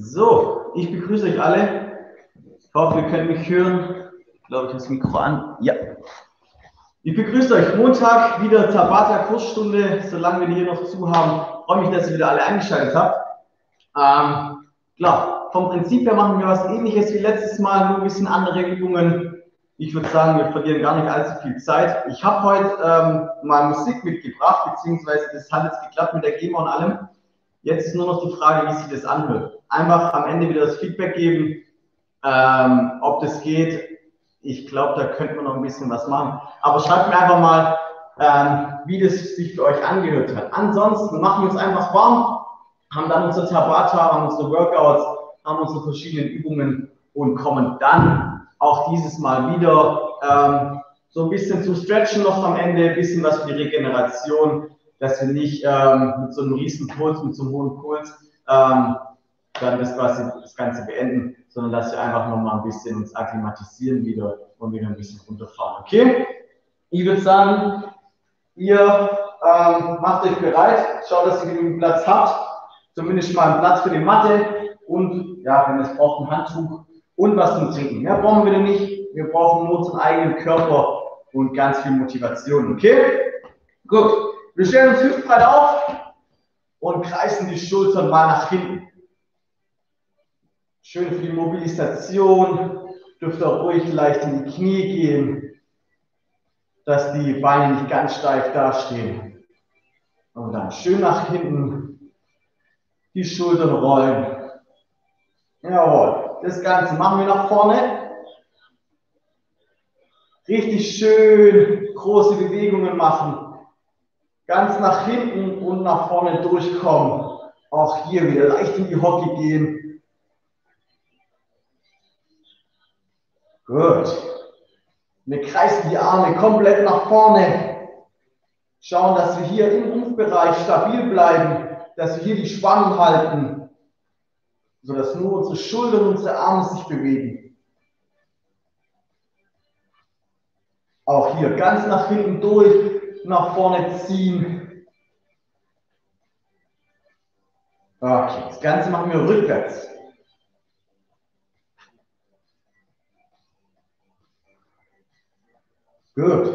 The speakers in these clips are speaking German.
So, ich begrüße euch alle. Ich hoffe, ihr könnt mich hören. Ich glaube, ich habe das Mikro an. Ja. Ich begrüße euch. Montag wieder Tabata-Kursstunde, solange wir die hier noch zu haben. Ich freue mich, dass ihr wieder alle eingeschaltet habt. Ähm, klar, vom Prinzip her machen wir was ähnliches wie letztes Mal, nur ein bisschen andere Übungen. Ich würde sagen, wir verlieren gar nicht allzu viel Zeit. Ich habe heute ähm, mal Musik mitgebracht, beziehungsweise das hat jetzt geklappt mit der GEMA und allem. Jetzt ist nur noch die Frage, wie sich das anhört. Einfach am Ende wieder das Feedback geben, ähm, ob das geht. Ich glaube, da könnte man noch ein bisschen was machen. Aber schreibt mir einfach mal, ähm, wie das sich für euch angehört hat. Ansonsten machen wir uns einfach warm, haben dann unsere Tabata, haben unsere Workouts, haben unsere verschiedenen Übungen und kommen dann auch dieses Mal wieder ähm, so ein bisschen zum Stretchen noch am Ende, ein bisschen was für die Regeneration, dass wir nicht ähm, mit so einem riesen Puls, mit so einem hohen Puls ähm, dann das quasi das Ganze beenden, sondern dass wir einfach noch mal ein bisschen uns akklimatisieren wieder und wieder ein bisschen runterfahren. Okay? Ich würde sagen, ihr ähm, macht euch bereit, schaut, dass ihr genügend Platz habt, zumindest mal einen Platz für die Matte und ja, wenn es braucht, ein Handtuch und was zum Trinken. Mehr brauchen wir denn nicht. Wir brauchen nur unseren eigenen Körper und ganz viel Motivation. Okay? Gut. Wir stellen uns hüftbreit auf und kreisen die Schultern mal nach hinten. Schön für die Mobilisation. Dürft auch ruhig leicht in die Knie gehen, dass die Beine nicht ganz steif dastehen. Und dann schön nach hinten die Schultern rollen. Jawohl. Das Ganze machen wir nach vorne. Richtig schön große Bewegungen machen. Ganz nach hinten und nach vorne durchkommen. Auch hier wieder leicht in die Hocke gehen. Gut. Wir kreisen die Arme komplett nach vorne. Schauen, dass wir hier im Rumpfbereich stabil bleiben, dass wir hier die Spannung halten, sodass nur unsere Schultern und unsere Arme sich bewegen. Auch hier ganz nach hinten durch, nach vorne ziehen. Okay, das Ganze machen wir rückwärts. Gut.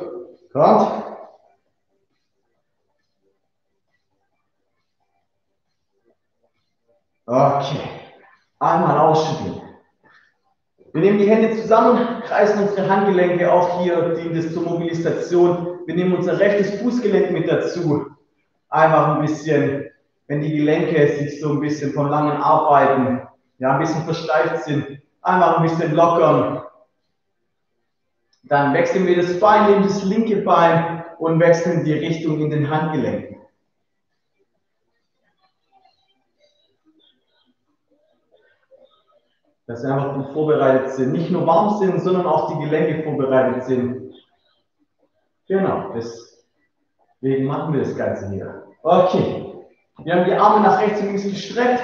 Kommt. Okay. Einmal ausschütteln. Wir nehmen die Hände zusammen, kreisen unsere Handgelenke. Auch hier dient es zur Mobilisation. Wir nehmen unser rechtes Fußgelenk mit dazu. Einfach ein bisschen, wenn die Gelenke sich so ein bisschen vom langen Arbeiten, ja, ein bisschen versteift sind, einfach ein bisschen lockern. Dann wechseln wir das Bein, nehmen das linke Bein und wechseln die Richtung in den Handgelenken. Dass wir einfach gut vorbereitet sind. Nicht nur warm sind, sondern auch die Gelenke vorbereitet sind. Genau, deswegen machen wir das Ganze hier. Okay. Wir haben die Arme nach rechts und links gestreckt,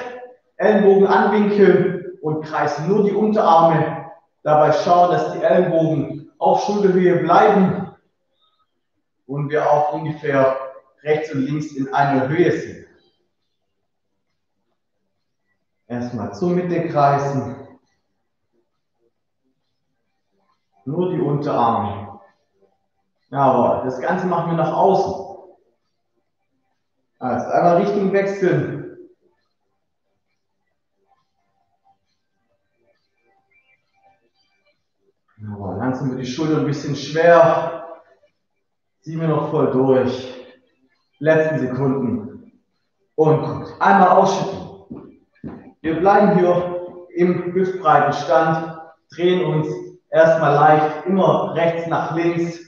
Ellenbogen anwinkeln und kreisen nur die Unterarme. Dabei schauen, dass die Ellenbogen auf Schulterhöhe bleiben und wir auch ungefähr rechts und links in einer Höhe sind. Erstmal zur Mitte kreisen. Nur die Unterarme. Jawohl, das Ganze machen wir nach außen. Also einmal Richtung wechseln. Langsam wird die Schulter ein bisschen schwer. Ziehen wir noch voll durch. Letzten Sekunden. Und gut, einmal ausschütteln. Wir bleiben hier im hüftbreiten Stand, drehen uns erstmal leicht immer rechts nach links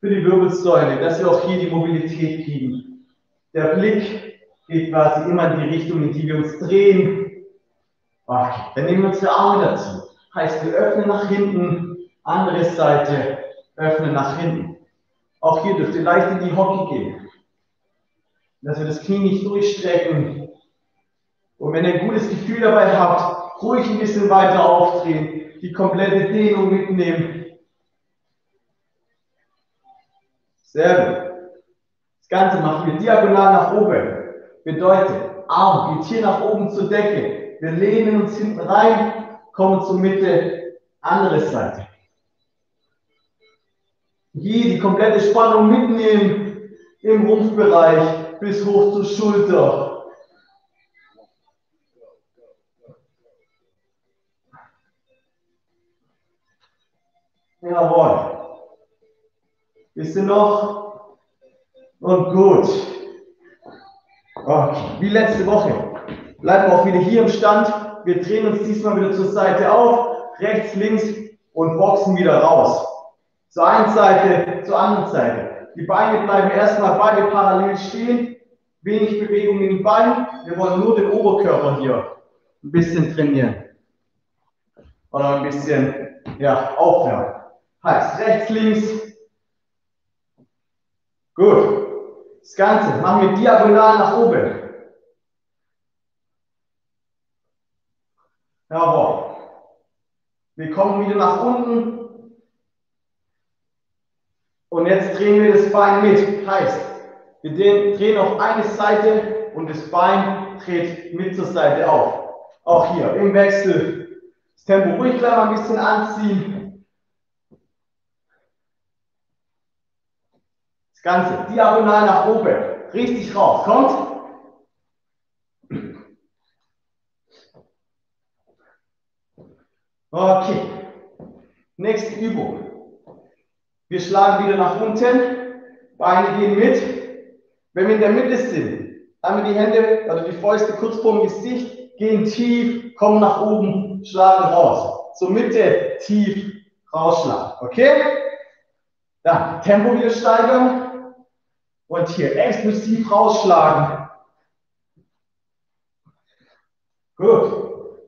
für die Wirbelsäule, dass wir auch hier die Mobilität kriegen. Der Blick geht quasi immer in die Richtung, in die wir uns drehen. Okay. Dann nehmen wir unsere Arme dazu. Heißt, wir öffnen nach hinten, andere Seite, öffnen nach hinten. Auch hier dürft ihr leicht in die Hocke gehen. Dass wir das Knie nicht durchstrecken. Und wenn ihr ein gutes Gefühl dabei habt, ruhig ein bisschen weiter aufdrehen, die komplette Dehnung mitnehmen. Sehr gut. Das Ganze machen wir diagonal nach oben. Bedeutet, Arm geht hier nach oben zur Decke. Wir lehnen uns hinten rein, kommen zur Mitte, andere Seite. Hier die komplette Spannung mitnehmen im Rumpfbereich bis hoch zur Schulter. Jawohl. Bisschen noch. Und gut. Okay, wie letzte Woche. Bleiben wir auch wieder hier im Stand. Wir drehen uns diesmal wieder zur Seite auf, rechts, links und boxen wieder raus. Zur einen Seite, zur anderen Seite. Die Beine bleiben erstmal beide parallel stehen. Wenig Bewegung in den Beinen. Wir wollen nur den Oberkörper hier ein bisschen trainieren. Oder ein bisschen, ja, aufwärmen. Heißt rechts, links. Gut. Das Ganze machen wir diagonal nach oben. Jawohl. Wir kommen wieder nach unten. Und jetzt drehen wir das Bein mit. Heißt, wir drehen auf eine Seite und das Bein dreht mit zur Seite auf. Auch hier im Wechsel. Das Tempo ruhig gleich mal ein bisschen anziehen. Das Ganze diagonal nach oben. Richtig raus. Kommt. Okay. Nächste Übung. Wir schlagen wieder nach unten. Beine gehen mit. Wenn wir in der Mitte sind, haben wir die Hände oder die Fäuste kurz vorm Gesicht, gehen tief, kommen nach oben, schlagen raus. Zur Mitte tief rausschlagen. Okay? Dann Tempo wieder steigern. Und hier explosiv rausschlagen. Gut.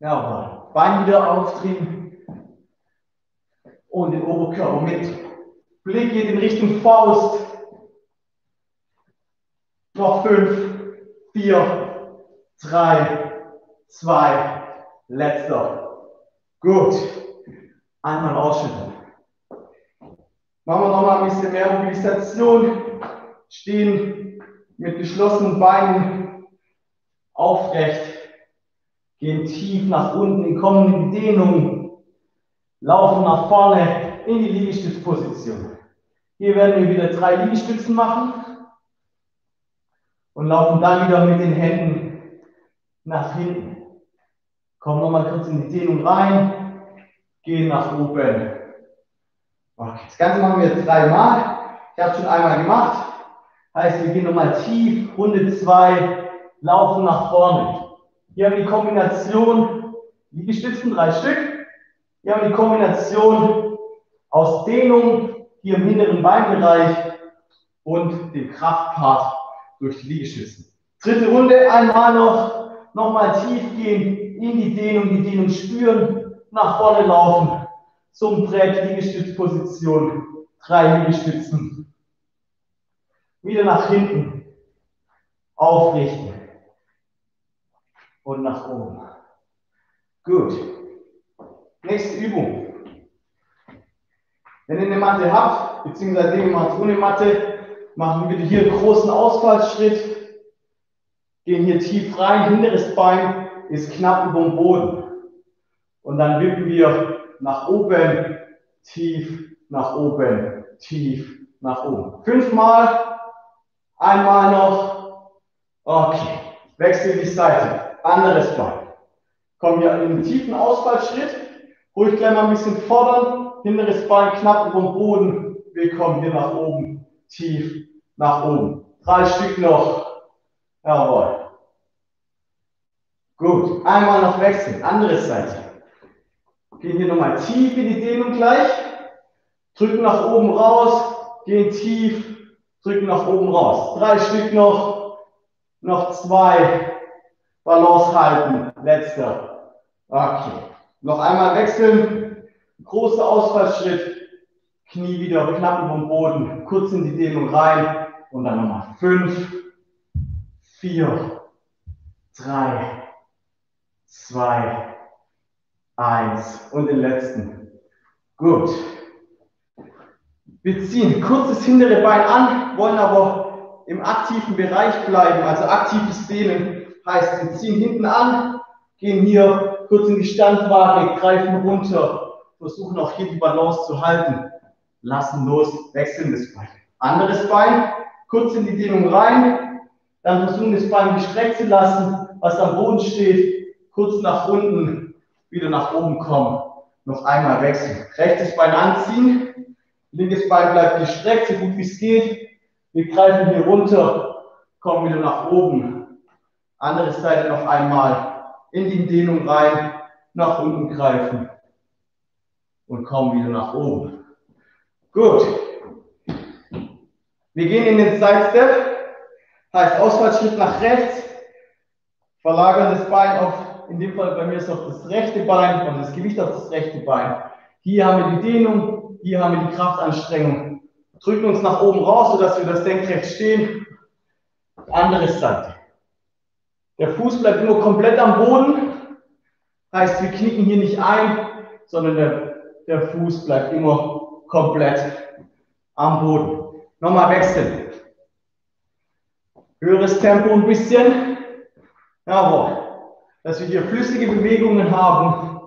Jawohl. Bein wieder aufdrehen. Und den Oberkörper mit. Blick geht in Richtung Faust. Noch fünf, vier, drei, zwei, letzter. Gut. Einmal ausschütteln. Machen wir nochmal ein bisschen mehr Mobilisation. Stehen mit geschlossenen Beinen aufrecht. Gehen tief nach unten, kommen in die Dehnung, laufen nach vorne in die Liegestützposition. Hier werden wir wieder drei Liegestützen machen und laufen dann wieder mit den Händen nach hinten. Kommen nochmal kurz in die Dehnung rein, gehen nach oben. Das Ganze machen wir dreimal. Ich habe es schon einmal gemacht. Heißt, wir gehen nochmal tief, Runde zwei, laufen nach vorne. Hier haben wir die Kombination Liegestützen, drei Stück. Hier haben wir die Kombination aus Dehnung hier im hinteren Beinbereich und dem Kraftpart durch die Liegestützen. Dritte Runde, einmal noch, nochmal tief gehen, in die Dehnung, die Dehnung spüren, nach vorne laufen, zum Brett, Liegestützposition, drei Liegestützen. Wieder nach hinten, aufrichten und nach oben. Gut. Nächste Übung. Wenn ihr eine Matte habt, beziehungsweise ihr macht ohne Matte, machen wir hier einen großen Ausfallsschritt, gehen hier tief rein, hinteres Bein ist knapp über dem Boden. Und dann wippen wir nach oben, tief, nach oben, tief, nach oben. Fünfmal, einmal noch. Okay, wechsel die Seite anderes Bein. Kommen wir in den tiefen Ausfallschritt. Ruhig gleich mal ein bisschen fordern. Hinteres Bein knapp über dem Boden. Wir kommen hier nach oben. Tief nach oben. Drei Stück noch. Jawohl. Gut. Einmal noch wechseln. Andere Seite. Gehen hier nochmal tief in die Dehnung gleich. Drücken nach oben raus. Gehen tief. Drücken nach oben raus. Drei Stück noch. Noch zwei. Balance halten. Letzter. Okay. Noch einmal wechseln. Großer Ausfallschritt. Knie wieder knapp über dem Boden. Kurz in die Dehnung rein. Und dann nochmal. Fünf, vier, drei, zwei, eins. Und den letzten. Gut. Wir ziehen kurzes hintere Bein an, wollen aber im aktiven Bereich bleiben, also aktives Dehnen heißt, wir ziehen hinten an, gehen hier kurz in die Standwaage, greifen runter, versuchen auch hier die Balance zu halten, lassen los, wechseln das Bein. Anderes Bein, kurz in die Dehnung rein, dann versuchen das Bein gestreckt zu lassen, was am Boden steht, kurz nach unten, wieder nach oben kommen, noch einmal wechseln. Rechtes Bein anziehen, linkes Bein bleibt gestreckt, so gut wie es geht. Wir greifen hier runter, kommen wieder nach oben. Andere Seite noch einmal in die Dehnung rein, nach unten greifen und kommen wieder nach oben. Gut. Wir gehen in den Side Step, heißt Ausfallschritt nach rechts, verlagern das Bein auf, in dem Fall bei mir ist auf das rechte Bein und das Gewicht auf das rechte Bein. Hier haben wir die Dehnung, hier haben wir die Kraftanstrengung. Drücken uns nach oben raus, sodass wir das senkrecht stehen. Andere Seite. Der Fuß bleibt immer komplett am Boden. Heißt, wir knicken hier nicht ein, sondern der, der Fuß bleibt immer komplett am Boden. Nochmal wechseln. Höheres Tempo ein bisschen. Jawohl. Dass wir hier flüssige Bewegungen haben.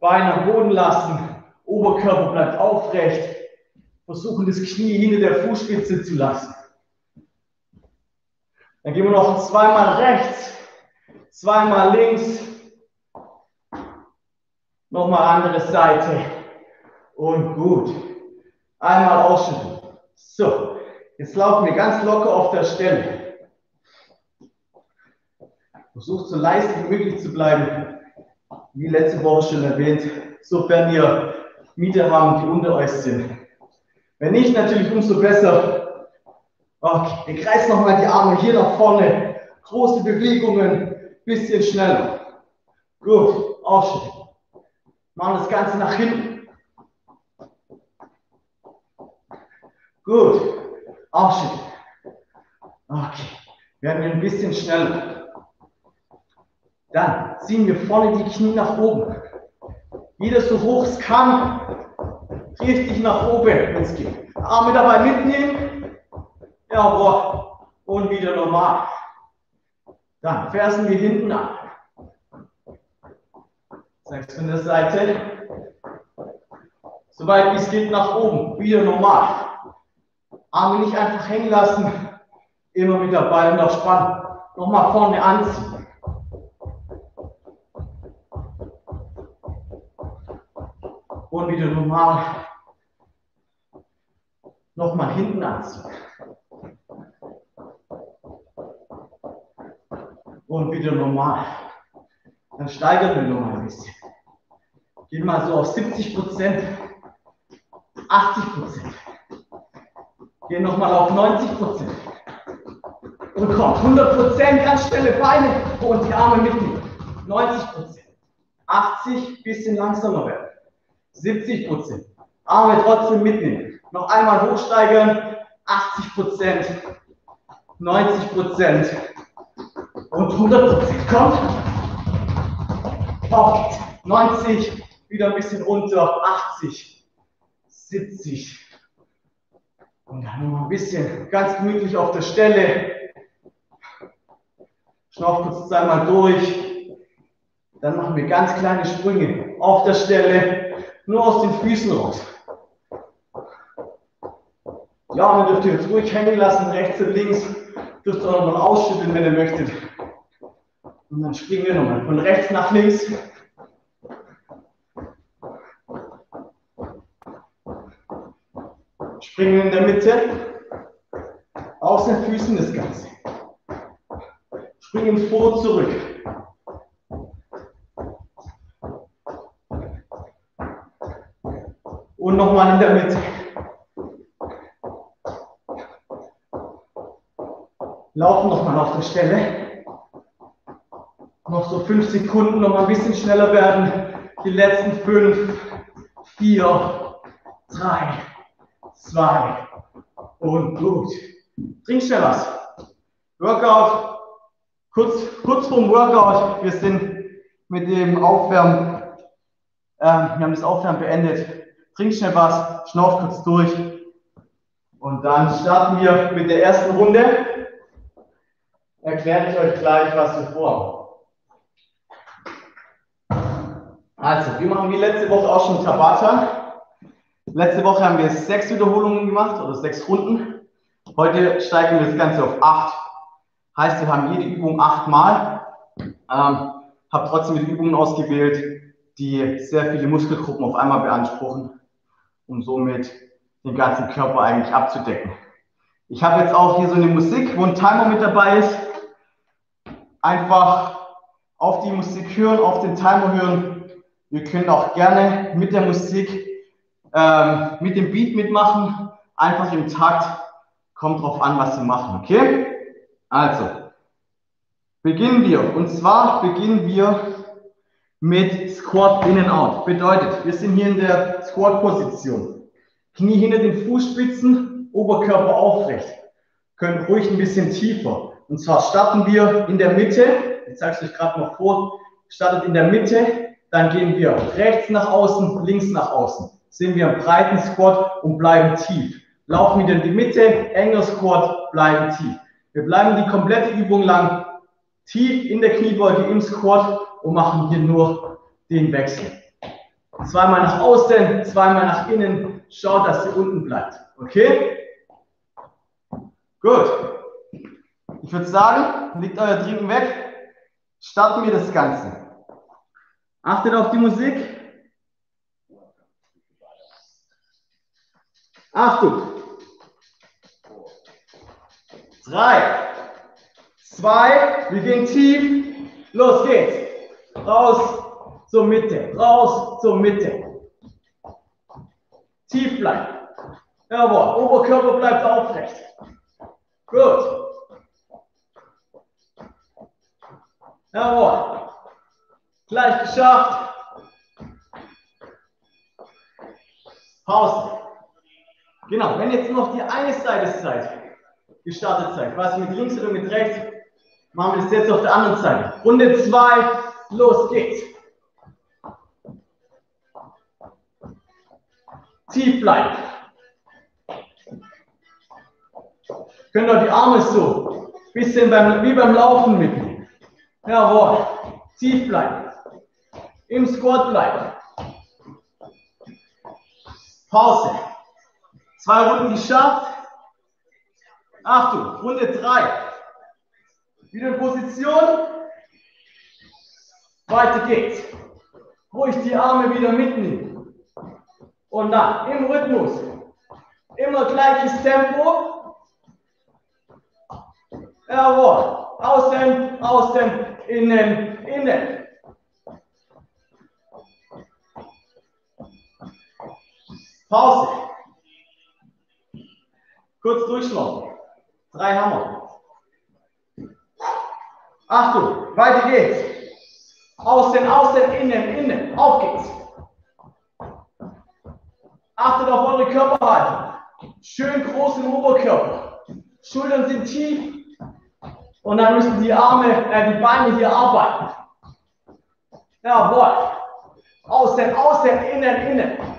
Beine am Boden lassen. Oberkörper bleibt aufrecht. Versuchen das Knie hinter der Fußspitze zu lassen. Dann gehen wir noch zweimal rechts, zweimal links. Nochmal andere Seite. Und gut. Einmal ausschütteln. So, jetzt laufen wir ganz locker auf der Stelle. Versucht so leicht wie möglich zu bleiben. Wie letzte Woche schon erwähnt, sofern ihr Mieter haben, die unter euch sind. Wenn nicht, natürlich umso besser. Okay, wir kreisen nochmal die Arme hier nach vorne. Große Bewegungen, bisschen schneller. Gut, aufstehen. Machen das Ganze nach hinten. Gut, aufstehen. Okay, werden wir ein bisschen schneller. Dann ziehen wir vorne die Knie nach oben. Wieder so hoch es kann. Richtig nach oben, wenn es geht. Arme dabei mitnehmen. Jawohl. Und wieder normal. Dann Fersen wir hinten an. Sechs von der Seite. Soweit es geht nach oben. Wieder normal. Arme nicht einfach hängen lassen. Immer mit dabei und auch spannen. Nochmal vorne anziehen. und wieder normal nochmal hinten anziehen. Und wieder normal. Dann steigern wir nochmal ein bisschen. Gehen mal so auf 70 Prozent, 80 Prozent. Gehen nochmal auf 90 Prozent. Und kommt 100 Prozent, ganz schnelle Beine und die Arme mitnehmen. 90 Prozent. 80, bisschen langsamer werden. 70 Prozent. Arme trotzdem mitnehmen. Noch einmal hochsteigern. 80 Prozent. 90 Prozent. Und 100 Prozent. Kommt. Auf 90. Wieder ein bisschen runter. 80. 70. Und dann noch ein bisschen ganz gemütlich auf der Stelle. Schnauf kurz zweimal durch. Dann machen wir ganz kleine Sprünge auf der Stelle nur aus den Füßen raus. Die Arme dürft ihr jetzt ruhig hängen lassen, rechts und links. Dürft ihr auch nochmal ausschütteln, wenn ihr möchtet. Und dann springen wir nochmal von rechts nach links. Springen in der Mitte. Aus den Füßen das Ganze. Springen vor, zurück. Und nochmal in der Mitte. Laufen nochmal auf der Stelle. Noch so fünf Sekunden, noch mal ein bisschen schneller werden. Die letzten fünf, vier, drei, zwei und gut. Trink schnell was. Workout, kurz, kurz vorm Workout. Wir sind mit dem Aufwärmen, äh, wir haben das Aufwärmen beendet. Trink schnell was, schnauf kurz durch Und dann starten wir mit der ersten Runde. Erkläre ich euch gleich, was wir vorhaben. Also, wir machen wie letzte Woche auch schon Tabata. Letzte Woche haben wir sechs Wiederholungen gemacht oder sechs Runden. Heute steigen wir das Ganze auf acht. Heißt, wir haben jede Übung achtmal. Ähm, habe trotzdem die Übungen ausgewählt, die sehr viele Muskelgruppen auf einmal beanspruchen, um somit den ganzen Körper eigentlich abzudecken. Ich habe jetzt auch hier so eine Musik, wo ein Timer mit dabei ist. Einfach auf die Musik hören, auf den Timer hören Ihr könnt auch gerne mit der Musik, ähm, mit dem Beat mitmachen, einfach im Takt. Kommt drauf an, was Sie machen, okay? Also, beginnen wir. Und zwar beginnen wir mit Squat in and out. Bedeutet, wir sind hier in der Squat-Position. Knie hinter den Fußspitzen, Oberkörper aufrecht. Können ruhig ein bisschen tiefer. Und zwar starten wir in der Mitte. Ich zeige es euch gerade noch vor. Startet in der Mitte, dann gehen wir rechts nach außen, links nach außen. Sind wir im breiten Squat und bleiben tief. Laufen wieder in die Mitte, enger Squat, bleiben tief. Wir bleiben die komplette Übung lang tief in der Kniebeuge im Squat und machen hier nur den Wechsel. Zweimal nach außen, zweimal nach innen. Schaut, dass ihr unten bleibt. Okay? Gut. Ich würde sagen, legt euer Trinken weg. Starten wir das Ganze. Achtet auf die Musik. Achtung. Drei, zwei, wir gehen tief. Los geht's. Raus zur Mitte. Raus zur Mitte. Tief bleiben. Jawohl. Oberkörper bleibt aufrecht. Gut. Jawohl. Gleich geschafft. Pause. Genau, wenn jetzt noch die eine Seite seid, gestartet seid, quasi mit links oder mit rechts, machen wir das jetzt auf der anderen Seite. Runde 2, los geht's. Tief bleiben. Könnt ihr die Arme so, bisschen beim, wie beim Laufen mitnehmen. Jawohl. Tief bleiben. Im Squat bleiben. Pause. Zwei Runden geschafft. Achtung, Runde drei. Wieder in Position. Weiter geht's. Ruhig die Arme wieder mitnehmen. Und dann im Rhythmus. Immer gleiches Tempo. Jawohl. Außen, außen, innen, innen. Pause. Kurz durchschnaufen. Drei Hammer. Achtung, weiter geht's. Außen, außen, innen, innen. Auf geht's. Achtet auf eure Körperhaltung. Schön groß im Oberkörper. Schultern sind tief. Und dann müssen die Arme, äh, die Beine hier arbeiten. Jawohl. Außen, außen, innen, innen.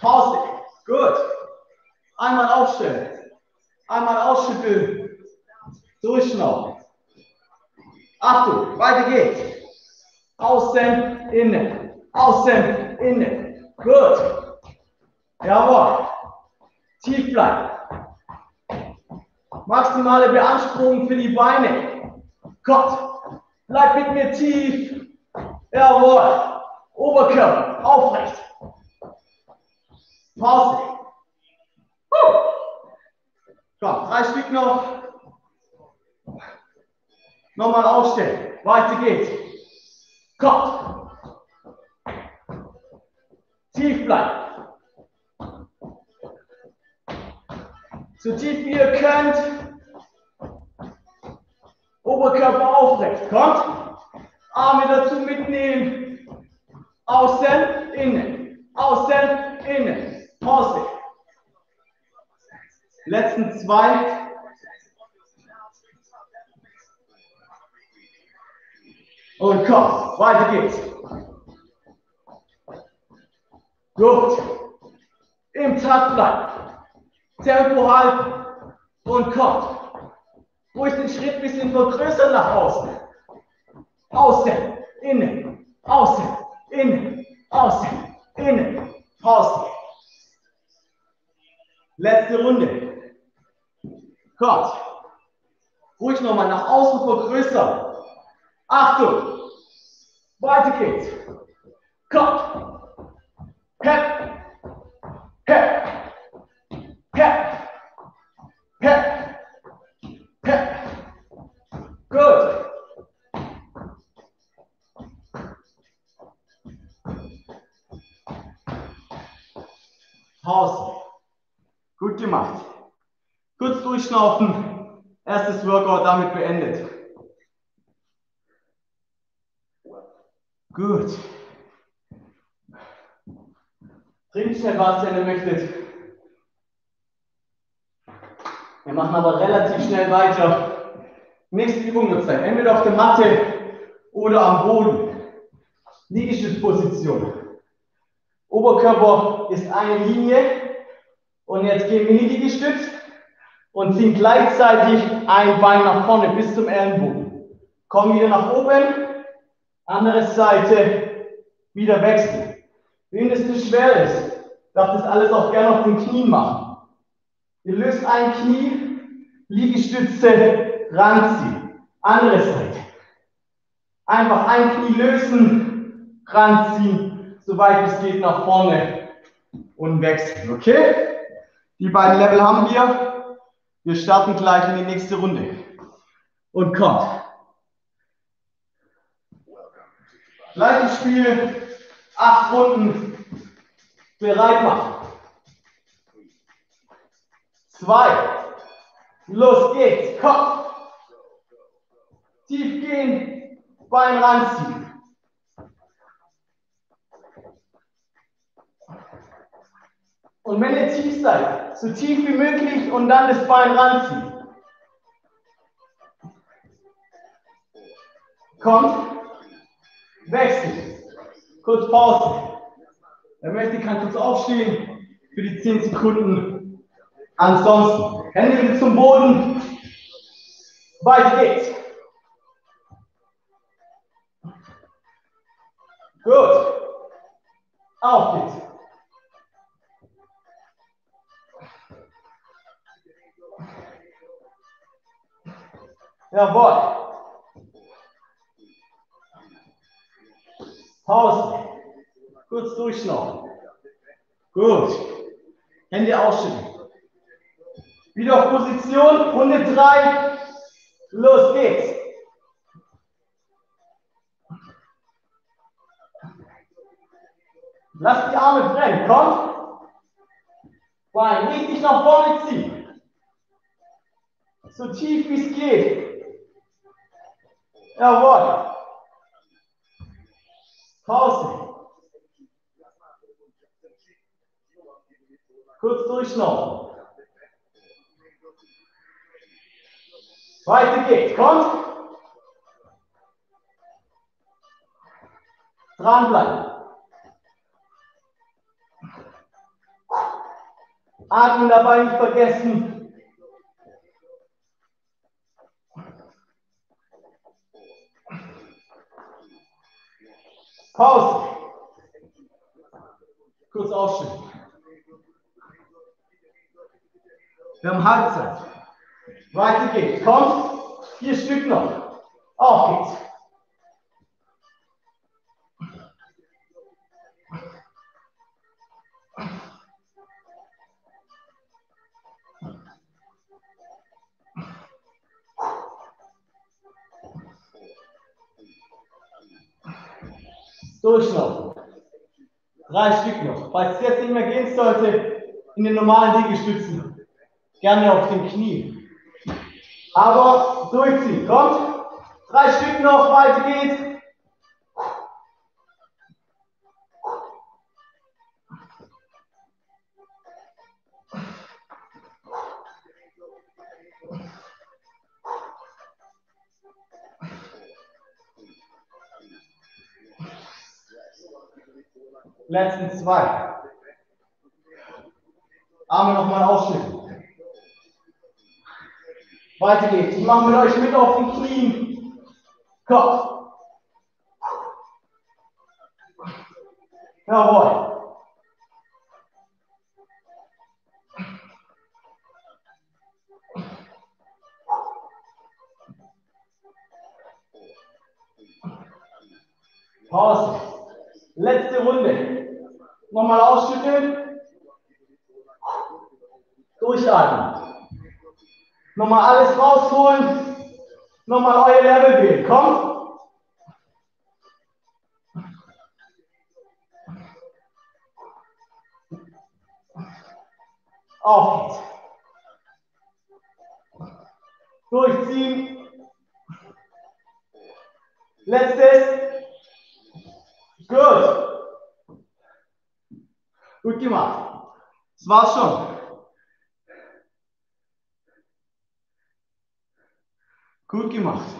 Pause. Gut. Einmal aufstellen. Einmal ausschütteln. Durchschnaufen. Achtung, weiter geht's. Außen, innen. Außen, innen. Gut. Jawohl. Tief bleiben. Maximale Beanspruchung für die Beine. Gott. Bleib mit mir tief. Jawohl. Oberkörper aufrecht. Pause. Uh. Komm, drei Stück noch. Nochmal aufstellen. Weiter geht's. Kommt. Tief bleiben. So tief wie ihr könnt. Oberkörper aufrecht. Kommt. Arme dazu mitnehmen. Außen, innen. Außen, innen. Pause. Letzten zwei. Und komm, weiter geht's. Gut. Im Takt bleiben. Tempo halten und kommt. Ruhig den Schritt ein bisschen vergrößern nach außen. Außen, innen, außen, innen, außen, innen, außen. Letzte Runde. Kommt. Ruhig nochmal nach außen vergrößern. Achtung. Weiter geht's. Hep. Hep. Durchschnaufen. Erstes Workout damit beendet. Gut. Trinkt schnell was, wenn ihr möchtet. Wir machen aber relativ schnell weiter. Nächste Übung wird sein. Entweder auf der Matte oder am Boden. Liegestützposition. Oberkörper ist eine Linie. Und jetzt gehen wir in die Liegestütz und ziehen gleichzeitig ein Bein nach vorne bis zum Ellenbogen. Kommen wieder nach oben. Andere Seite wieder wechseln. Wem das zu schwer ist, darf das alles auch gerne auf den Knien machen. Ihr löst ein Knie, Liegestütze ranziehen. Andere Seite. Einfach ein Knie lösen, ranziehen, soweit es geht nach vorne und wechseln. Okay? Die beiden Level haben wir. Wir starten gleich in die nächste Runde. Und kommt. Gleiches Spiel, acht Runden bereit machen. Zwei. Los geht's. Kopf. Tief gehen. Bein ranziehen. Und wenn ihr tief seid, so tief wie möglich und dann das Bein ranziehen. Kommt. Wechselt. Kurz Pause. Wer möchte, kann kurz aufstehen für die 10 Sekunden. Ansonsten Hände wieder zum Boden. Weiter geht's. Gut. Auf geht's. Jawohl. Pause. Kurz durchschnaufen. Gut. Hände ausschütteln. Wieder auf Position. Runde 3. Los geht's. Lass die Arme brennen. Komm. Bein richtig nach vorne ziehen. So tief wie es geht. Jawohl. Pause. Kurz durchschnaufen. Weiter geht's. Kommt. Dranbleiben. Atmen dabei nicht vergessen. Pause. Kurz ausschütteln. Wir haben Halbzeit. Weiter geht's. Kommt. Vier Stück noch. Auf geht's. Durchlaufen. Drei Stück noch. Falls es jetzt nicht mehr gehen sollte, in den normalen Liegestützen. Gerne auf den Knien. Aber durchziehen. Kommt. Drei Stück noch. Weiter geht's. Letzten zwei. Arme nochmal ausschütteln. Weiter geht's. Ich mache mit euch mit auf den Knien. Kopf. Jawohl. Pause. Letzte Runde. Nochmal ausschütteln. Durchatmen. Nochmal alles rausholen. Nochmal euer Level gehen. Komm. Auf geht's. Durchziehen. Letztes. Gut. Gut gemacht. Das war's schon. Gut gemacht.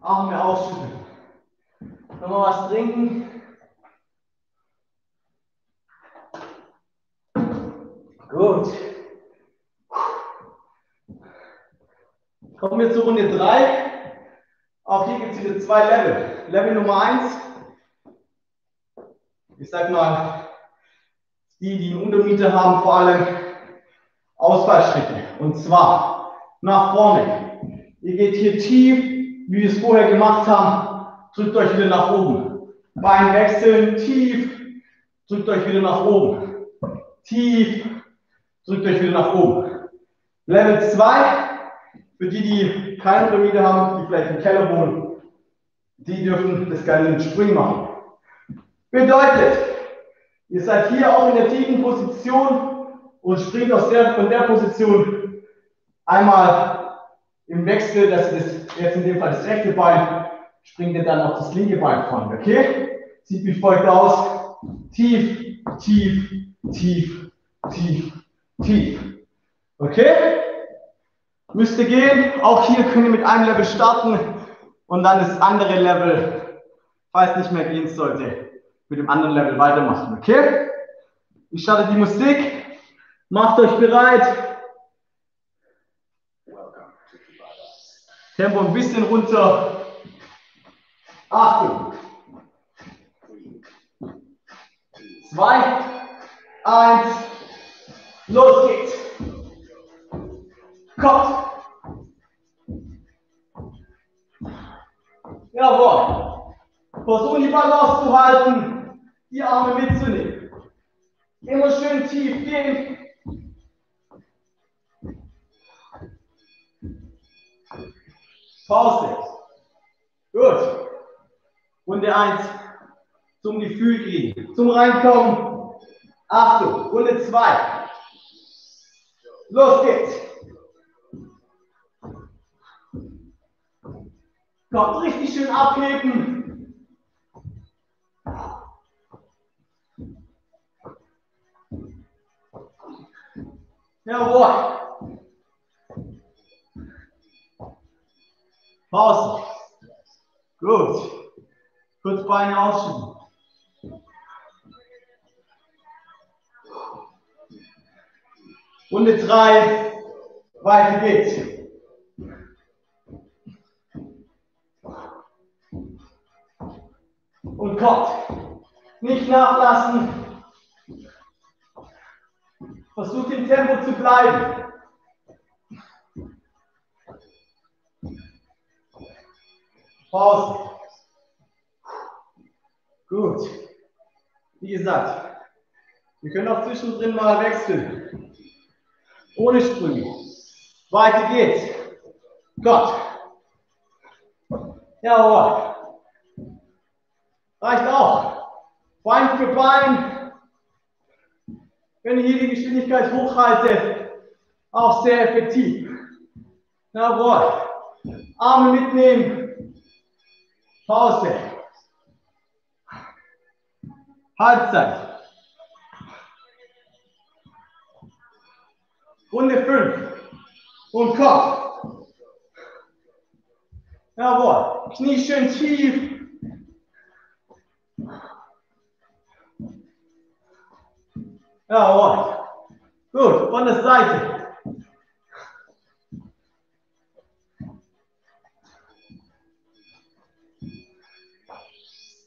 Arme ausschütteln. Nochmal was trinken. Gut. Kommen wir zu Runde 3. Auch hier gibt es wieder zwei Level. Level Nummer 1. Ich sag mal, die, die einen Untermieter haben, vor allem Ausfallschritte. Und zwar nach vorne. Ihr geht hier tief, wie wir es vorher gemacht haben. Drückt euch wieder nach oben. Bein wechseln, tief. Drückt euch wieder nach oben. Tief. Drückt euch wieder nach oben. Level 2, für die, die keine Pyramide haben, die vielleicht im Keller wohnen, die dürfen das gerne mit Spring machen. Bedeutet, ihr seid hier auch in der tiefen Position und springt aus der, von der Position einmal im Wechsel, das, jetzt in dem Fall das rechte Bein, springt ihr dann auf das linke Bein vorne. Okay? Sieht wie folgt aus. Tief, tief, tief, tief, tief. Okay? Müsste gehen. Auch hier könnt ihr mit einem Level starten und dann das andere Level, falls nicht mehr gehen sollte, mit dem anderen Level weitermachen. Okay? Ich starte die Musik. Macht euch bereit. Tempo ein bisschen runter. Achtung. Zwei, eins, los geht's. Kopf. Jawohl. Versuchen die Balance zu halten, die Arme mitzunehmen. Immer schön tief gehen. Pause. Gut. Runde 1. Zum Gefühl kriegen. Zum Reinkommen. Achtung. Runde 2. Los geht's. Kommt richtig schön abheben. Jawohl. Pause. Gut. Kurz Beine ausschütten. Runde 3. Weiter geht's. Und kommt. Nicht nachlassen. Versucht im Tempo zu bleiben. Pause. Gut. Wie gesagt, wir können auch zwischendrin mal wechseln. Ohne Sprünge. Weiter geht's. Gott. Jawohl. Reicht auch. Bein für Bein. Wenn ich hier die Geschwindigkeit hochhalte, auch sehr effektiv. Jawohl. Arme mitnehmen. Pause. Halbzeit. Runde 5. Und Kopf. Jawohl. Knie schön tief. Jawohl. Gut, von der Seite.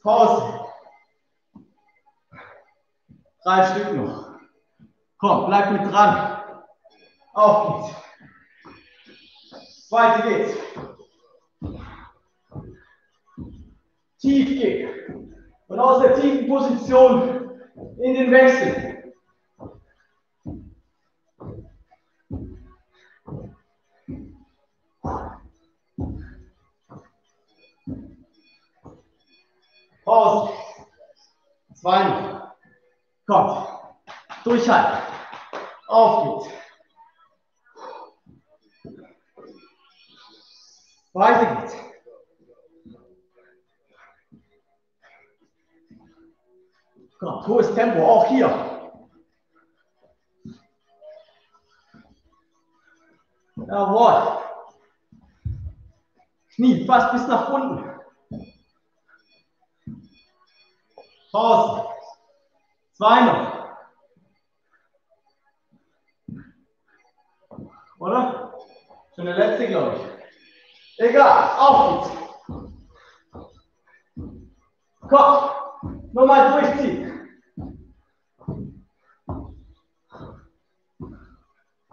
Pause. Drei Stück noch. Komm, bleib mit dran. Auf geht's. Weiter geht's. Tief geht. Und aus der tiefen Position in den Wechsel. Pause. Zwei. Kommt. Durchhalten. Auf geht's. Weiter geht's. Komm, hohes Tempo, auch hier. Jawohl. Knie fast bis nach unten. Pause. Zwei noch. Oder? Schon der letzte, glaube ich. Egal, auf geht's. Komm, nochmal durchziehen.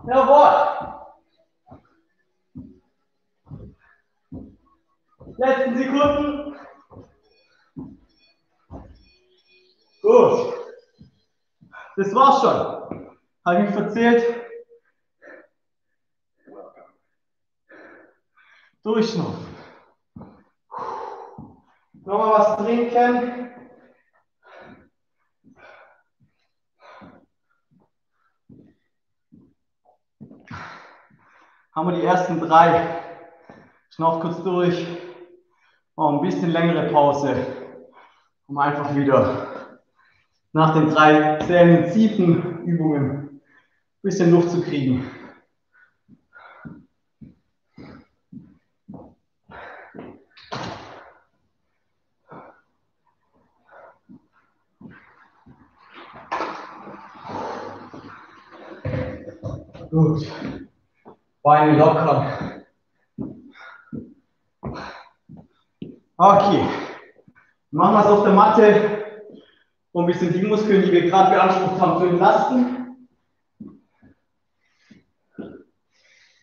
Jawohl. Letzten Sekunden. Gut. Das war's schon. Habe ich verzählt. Durchschnaufen. Nochmal was trinken. Haben wir die ersten drei. Schnauf kurz durch. Oh, ein bisschen längere Pause, um einfach wieder nach den drei sehr intensiven Übungen ein bisschen Luft zu kriegen. Gut. Beine lockern. Okay. Machen wir es auf der Matte, um ein bisschen die Muskeln, die wir gerade beansprucht haben, zu entlasten.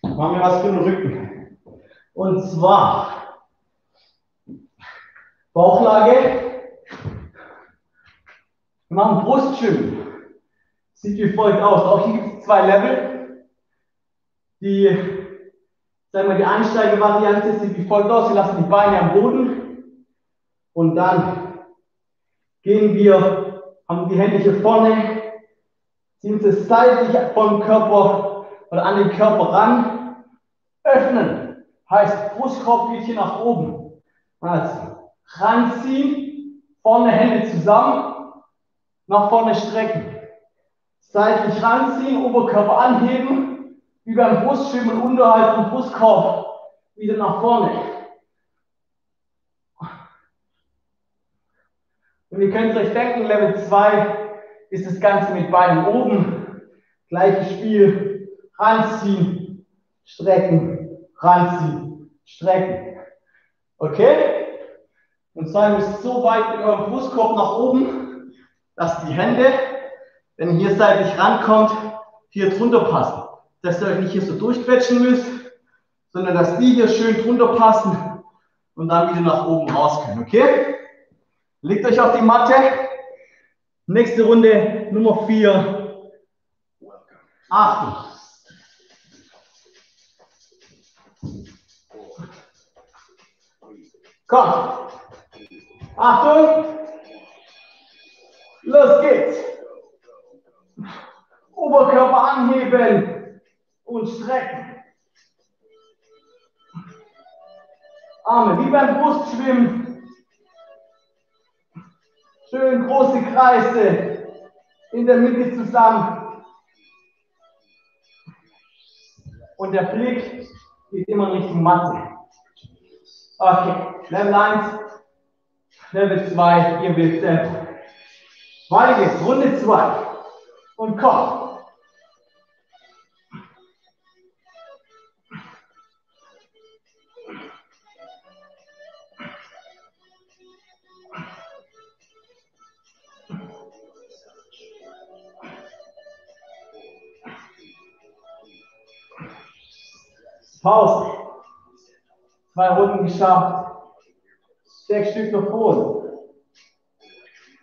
Machen wir was für den Rücken. Und zwar Bauchlage. Wir machen Brustschwimmen. Sieht wie folgt aus. Auch hier gibt es zwei Level. Die, sagen wir, die Einsteigervariante sieht wie folgt aus. Wir lassen die Beine am Boden und dann gehen wir, haben die Hände hier vorne, ziehen sie seitlich vom Körper oder an den Körper ran, öffnen. Heißt, Brustkorb geht hier nach oben. Also, ranziehen, vorne Hände zusammen, nach vorne strecken seitlich ranziehen, Oberkörper anheben, wie beim Brustschwimmen unterhalb vom Brustkorb wieder nach vorne. Und ihr könnt euch denken, Level 2 ist das Ganze mit Beinen oben. Gleiches Spiel. Ranziehen, strecken, ranziehen, strecken. Okay? Und zwar ihr müsst so weit mit eurem Brustkorb nach oben, dass die Hände wenn ihr hier seitlich rankommt, hier drunter passen. Dass ihr euch nicht hier so durchquetschen müsst, sondern dass die hier schön drunter passen und dann wieder nach oben raus können. Okay? Legt euch auf die Matte. Nächste Runde, Nummer 4. Achtung. Komm. Achtung. Los geht's. Oberkörper anheben und strecken. Arme wie beim Brustschwimmen. Schön große Kreise in der Mitte zusammen. Und der Blick geht immer Richtung Matte. Okay, Level 1, Level 2, ihr wisst Tempo. Weiter geht's, Runde 2. Und komm. Pause. Zwei Runden geschafft. Sechs Stück noch vor.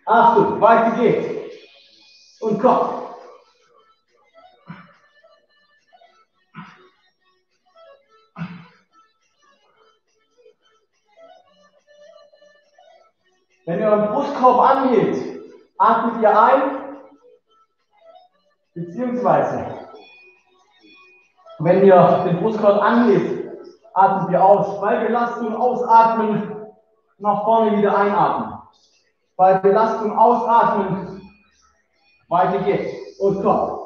Achtung, weiter geht's. Und komm. Wenn ihr euren Brustkorb anhebt, atmet ihr ein, beziehungsweise wenn ihr den Brustkorb anhebt, atmet ihr aus. Bei Belastung ausatmen, nach vorne wieder einatmen. Bei Belastung ausatmen, weiter geht's. Und komm.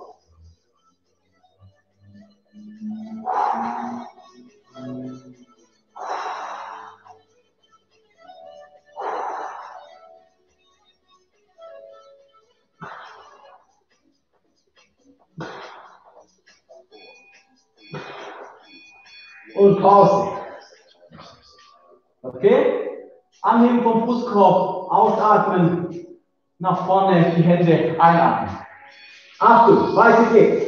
Und Pause. Okay? Anheben vom Brustkorb, ausatmen, nach vorne, die Hände einatmen. Achtung, weiter geht's.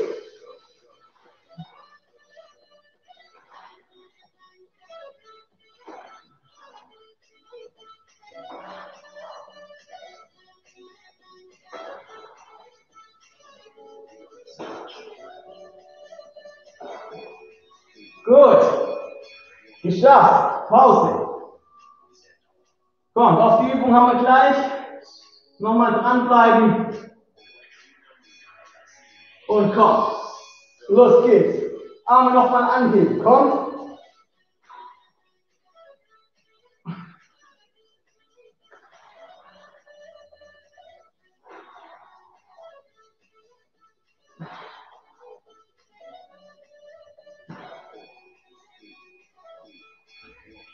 Geschafft. Pause. Kommt, auf die Übung haben wir gleich. Nochmal dranbleiben. Und komm. Los geht's. Arme nochmal anheben. Komm.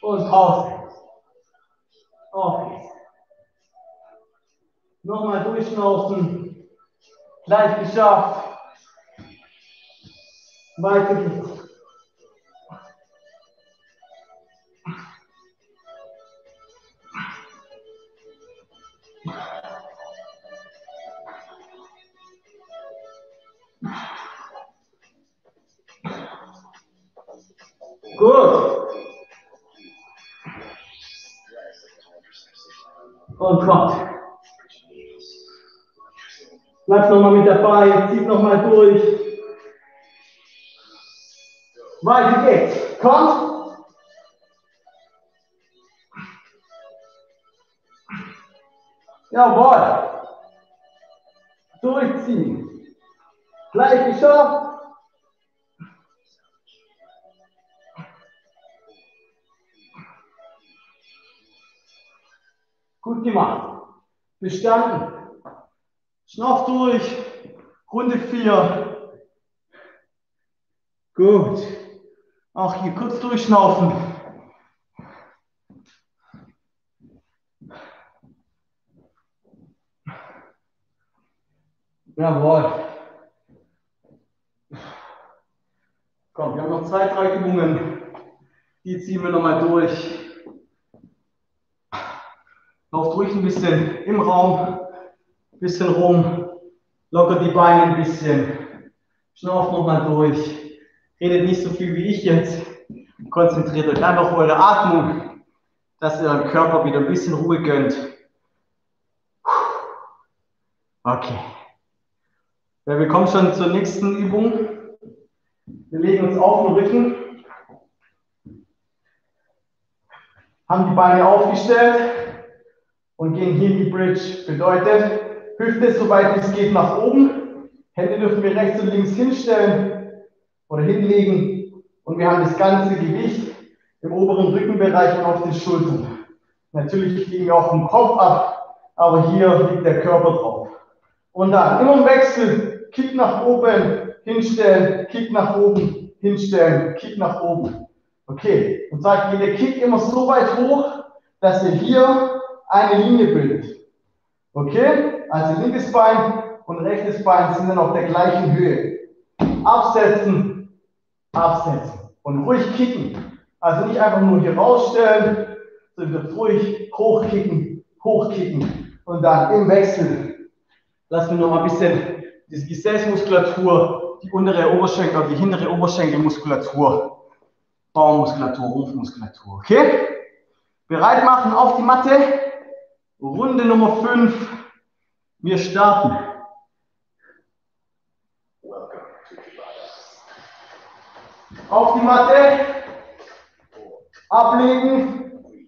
Und Pause. Okay. Nochmal durchschnaufen. Gleich geschafft. Weiter geht's. Und kommt. Bleibt nochmal mit dabei, zieht nochmal durch. Weiter geht's. Kommt. Jawohl. Durchziehen. Gleich geschafft. Gut gemacht. Bestanden. Schnauf durch. Runde 4. Gut. Auch hier kurz durchschnaufen. Jawohl. Komm, wir haben noch zwei, drei Übungen. Die ziehen wir nochmal durch. Lauft ruhig ein bisschen im Raum, ein bisschen rum, lockert die Beine ein bisschen, schnauft nochmal durch, redet nicht so viel wie ich jetzt, konzentriert euch einfach auf eure Atmung, dass ihr eurem Körper wieder ein bisschen Ruhe gönnt. Okay. Ja, wir kommen schon zur nächsten Übung. Wir legen uns auf den Rücken, haben die Beine aufgestellt, und gehen hier in die Bridge. Bedeutet, Hüfte so weit es geht nach oben. Hände dürfen wir rechts und links hinstellen oder hinlegen. Und wir haben das ganze Gewicht im oberen Rückenbereich und auf den Schultern. Natürlich fliegen wir auch vom Kopf ab, aber hier liegt der Körper drauf. Und dann immer im Wechsel, Kick nach oben, hinstellen, Kick nach oben, hinstellen, Kick nach oben. Okay, und sagt, geht der Kick immer so weit hoch, dass ihr hier eine Linie bildet. Okay? Also linkes Bein und rechtes Bein sind dann auf der gleichen Höhe. Absetzen, absetzen und ruhig kicken. Also nicht einfach nur hier rausstellen, sondern ruhig hochkicken, hochkicken und dann im Wechsel lassen wir noch mal ein bisschen die Gesäßmuskulatur, die untere Oberschenkel, die hintere Oberschenkelmuskulatur Bauchmuskulatur, Rumpfmuskulatur. Okay? Bereit machen auf die Matte. Runde Nummer 5. Wir starten. Auf die Matte. Ablegen.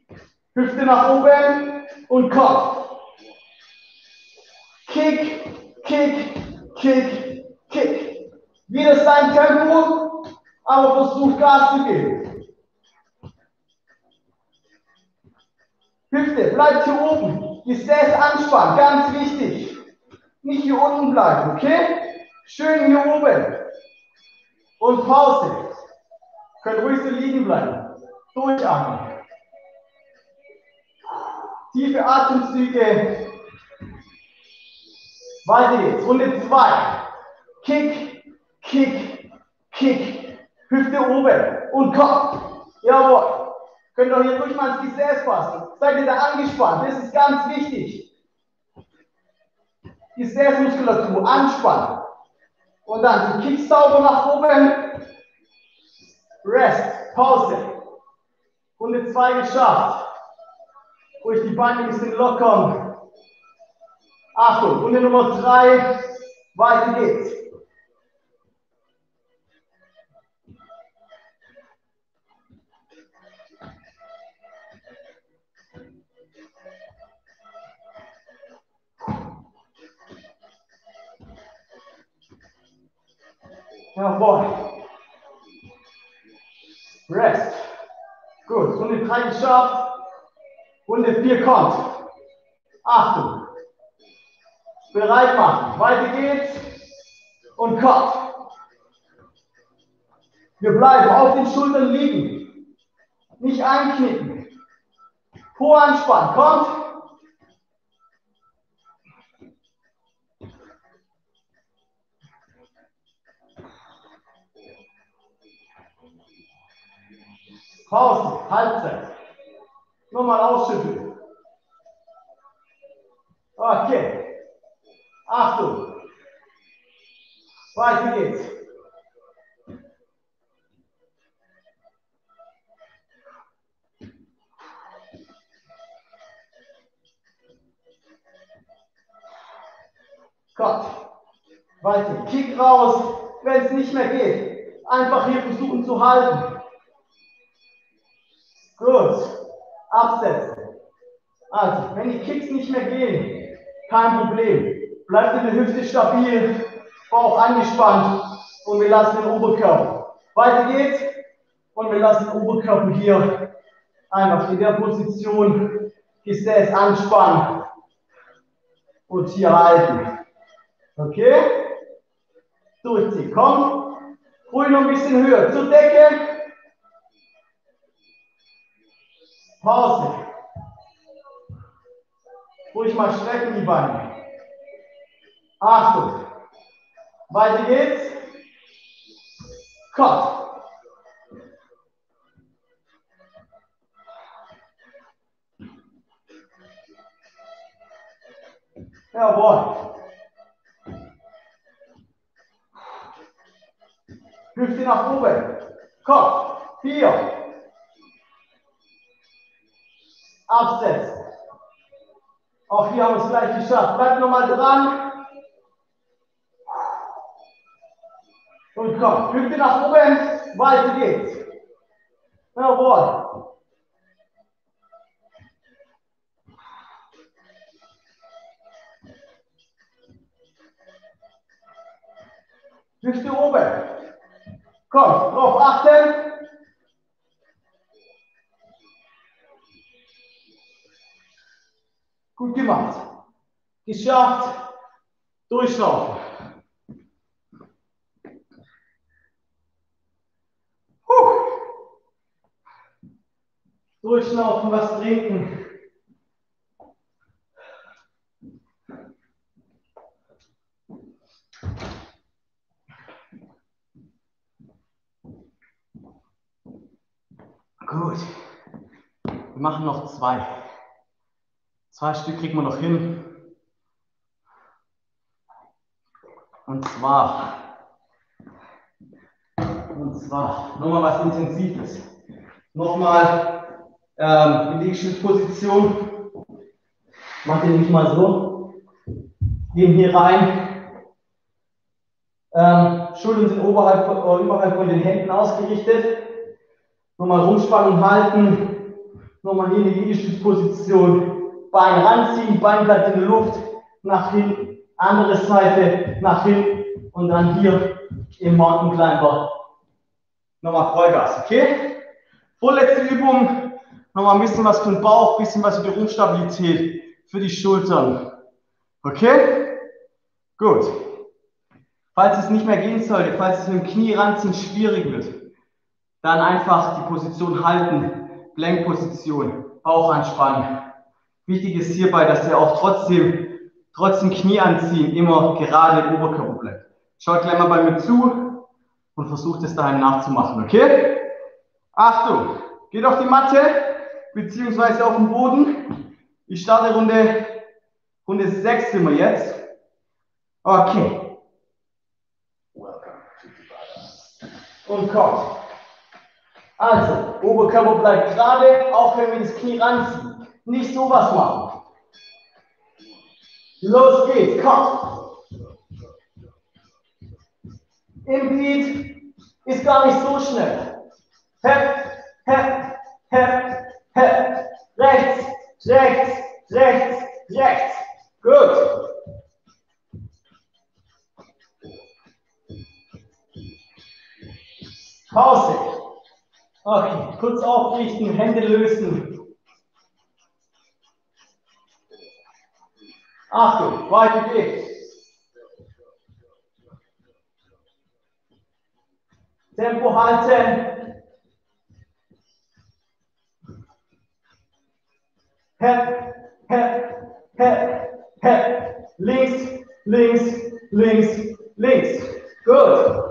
Hüfte nach oben und Kopf. Kick, Kick, Kick, Kick. Wieder sein Tempo, aber versuch Gas zu geben. Hüfte bleibt hier oben. Gesäß anspannen, ganz wichtig. Nicht hier unten bleiben, okay? Schön hier oben. Und Pause. Könnt ruhig so liegen bleiben. Durchatmen. Tiefe Atemzüge. Weiter geht's. Runde 2. Kick, Kick, Kick. Hüfte oben und Kopf. Jawohl. Könnt ihr hier ruhig mal ins Gesäß fassen. Seid ihr da angespannt? Das ist ganz wichtig. Gesäßmuskulatur anspannen. Und dann die Kick sauber nach oben. Rest, Pause. Runde 2 geschafft. Ruhig die Beine ein bisschen lockern. Achtung, Runde Nummer 3. Weiter geht's. Jawohl. Rest. Gut, Runde 3 geschafft. Runde 4 kommt. Achtung. Bereit machen. Weiter geht's. Und Kopf. Wir bleiben auf den Schultern liegen. Nicht einknicken. Po anspannen. Kommt. Pause, Halbzeit. Nochmal ausschütteln. Okay. Achtung. Weiter geht's. Gott. Weiter. Kick raus, wenn es nicht mehr geht. Einfach hier versuchen zu halten. Gut. Absetzen. Also, wenn die Kicks nicht mehr gehen, kein Problem. Bleibt in der Hüfte stabil, Bauch angespannt und wir lassen den Oberkörper. Weiter geht's und wir lassen den Oberkörper hier einfach in der Position, Gesäß anspannen und hier halten. Okay? Durchziehen. Komm. Ruhig noch ein bisschen höher. Zur Decke. Pause. Ruhig mal strecken die Beine. Achtung. Weiter geht's. Kopf. Jawohl. Hüfte nach oben. Kopf. Vier. Auch hier haben wir es gleich geschafft. Bleibt nochmal dran. Und komm, Hüfte nach oben, weiter geht's. Jawohl. Hüfte oben. Komm, drauf achten. Gut gemacht. Geschafft. Durchschnaufen. Durchschnaufen, was trinken. Gut. Wir machen noch zwei. Zwei Stück kriegt man noch hin. Und zwar, und zwar nochmal was Intensives. Nochmal ähm, die Liegestützposition. Mach den nicht mal so. Gehen hier rein. Ähm, Schultern sind oberhalb, äh, überhalb von den Händen ausgerichtet. Nochmal Rumspannung halten. Nochmal hier in die Liegestützposition. Bein ranziehen, Bein bleibt in der Luft. Nach hinten. Andere Seite nach hinten. Und dann hier im Mountain Climber. Nochmal Vollgas, okay? Vorletzte Übung. Nochmal ein bisschen was für den Bauch, ein bisschen was für die Rumpfstabilität, für die Schultern. Okay? Gut. Falls es nicht mehr gehen sollte, falls es mit dem Knie ranziehen schwierig wird, dann einfach die Position halten, Blankposition, Bauch anspannen. Wichtig ist hierbei, dass ihr auch trotzdem, trotzdem Knie anziehen, immer gerade im Oberkörper bleibt. Schaut gleich mal bei mir zu und versucht es daheim nachzumachen, okay? Achtung, geht auf die Matte, beziehungsweise auf den Boden. Ich starte Runde, Runde 6 sind wir jetzt. Okay. Und kommt. Also, Oberkörper bleibt gerade, auch wenn wir das Knie ranziehen. Nicht sowas machen. Los geht's, kommt. Im Beat ist gar nicht so schnell. Hep, hep, hep, hep. Rechts, rechts, rechts, rechts. Gut. Pause. Okay, kurz aufrichten, Hände lösen. Achtung, weiter geht's. Tempo halten. Hep, hep, hep, hep. Links, links, links, links. Gut.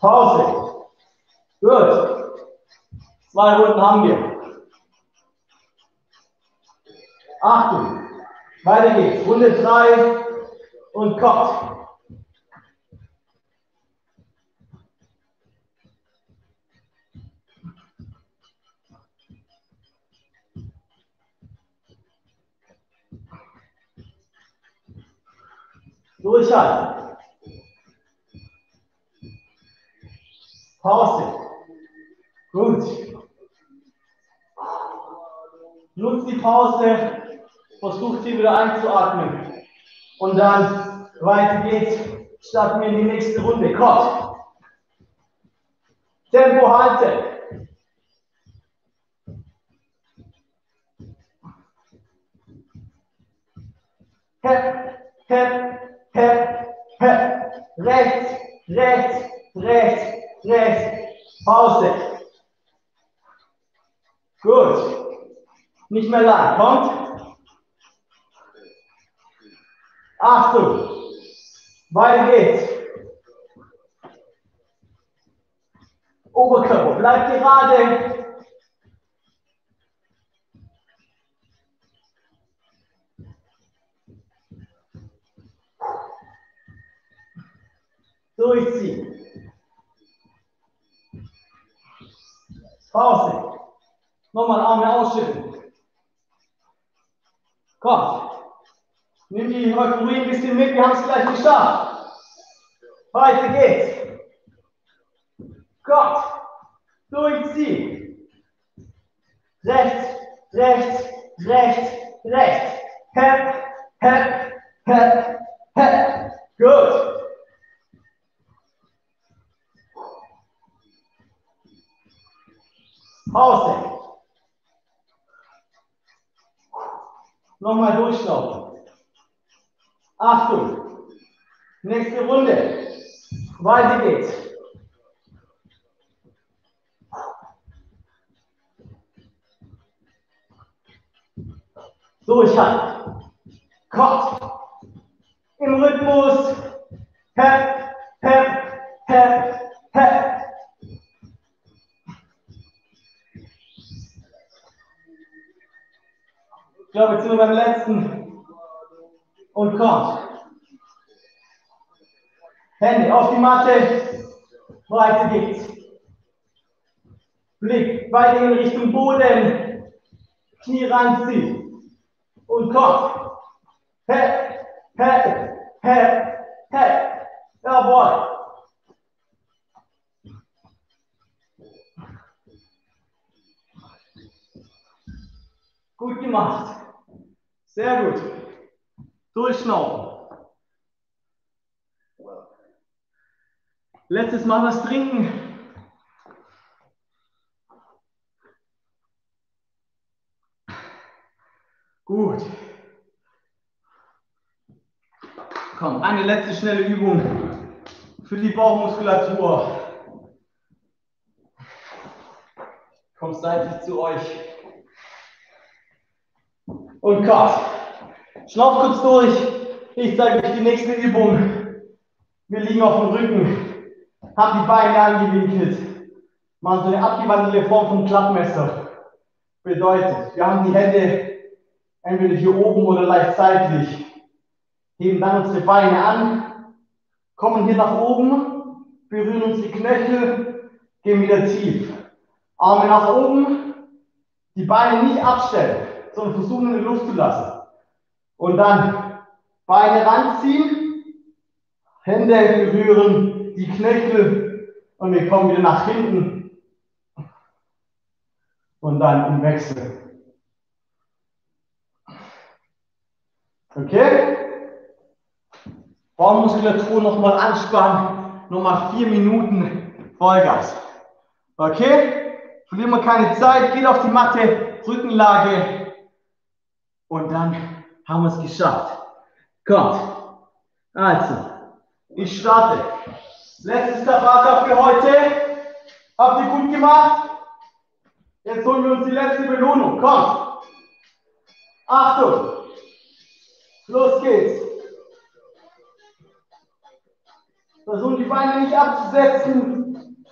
Pause. Gut. Zwei Runden haben wir. Achtung. Weiter geht's. Runde drei und Kopf. Durchhalten. Pause. Gut. Nutzt die Pause, wieder einzuatmen. Und dann weiter geht's. Starten wir in die nächste Runde. Kopf. Tempo halten. Hep, hep, hep, hep. Rechts, rechts, rechts, rechts. Pause. Gut. Nicht mehr lang. Kommt. Achtung. Weiter geht's. Oberkörper bleibt gerade. Durchziehen. Pause. Nochmal Arme ausschütteln. Kommt. Nimm die Euphorie ein bisschen mit, wir haben es gleich geschafft. Weiter geht's. Kommt. Durchziehen. Rechts, rechts, rechts, rechts. Hep, hep, hep, hep. Gut. Pause. Nochmal durchlaufen. Achtung. Nächste Runde. Weiter geht's. Durchhalten. Kopf. Im Rhythmus. Hep, hep, hep, hep. Ich glaube, jetzt sind wir beim letzten. Und kommt. Hände auf die Matte. Weiter geht's. Blick weit in Richtung Boden. Knie ranziehen. Und komm. He, he, he, he. Jawohl. Gut gemacht. Sehr gut. Durchschnaufen. Letztes Mal was trinken. Gut. Komm, eine letzte schnelle Übung für die Bauchmuskulatur. Komm seitlich zu euch. Und cut. Schnauft kurz durch. Ich zeige euch die nächste Übung. Wir liegen auf dem Rücken, haben die Beine angewinkelt, machen so eine abgewandelte Form vom Klappmesser. Bedeutet, wir haben die Hände entweder hier oben oder leicht seitlich, heben dann unsere Beine an, kommen hier nach oben, berühren uns die Knöchel, gehen wieder tief. Arme nach oben, die Beine nicht abstellen, sondern versuchen in die Luft zu lassen. Und dann Beine ranziehen, Hände berühren, die Knöchel und wir kommen wieder nach hinten. Und dann im Wechsel. Okay? Bauchmuskulatur nochmal anspannen. Nochmal vier Minuten Vollgas. Okay? Verlieren wir keine Zeit. Geht auf die Matte. Rückenlage. Und dann haben wir es geschafft. Kommt. Also, ich starte. Letztes Tabata für heute. Habt ihr gut gemacht? Jetzt holen wir uns die letzte Belohnung. Kommt. Achtung. Los geht's. Versuchen die Beine nicht abzusetzen.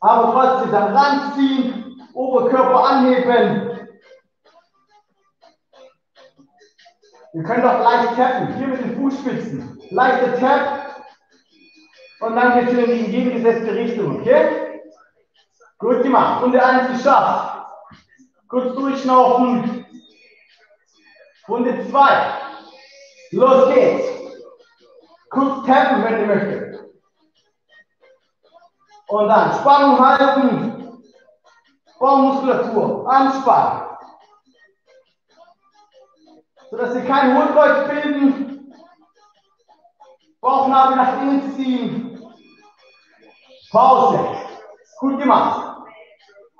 Aber trotzdem dann ranziehen. Oberkörper anheben. Wir können doch leicht tappen. Hier mit den Fußspitzen. Leichte Tap. Und dann geht es in die entgegengesetzte Richtung, okay? Gut gemacht. Runde 1 geschafft. Kurz durchschnaufen. Runde 2. Los geht's. Kurz tappen, wenn ihr möchtet. Und dann Spannung halten. Bauchmuskulatur anspannen sodass Sie kein Hohlkreuz bilden. Bauchnabel nach innen ziehen. Pause. Gut gemacht.